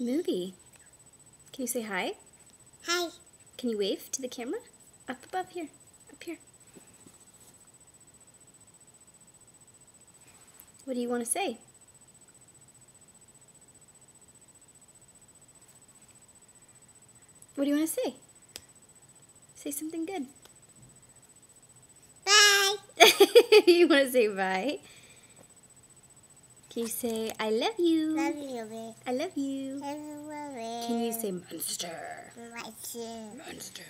movie. Can you say hi? Hi. Can you wave to the camera? Up above here. Up here. What do you want to say? What do you want to say? Say something good. Bye. you want to say bye? Can you say I love you? Love you, baby. I love you. I Love you. Can you say monster? Monster. Monster.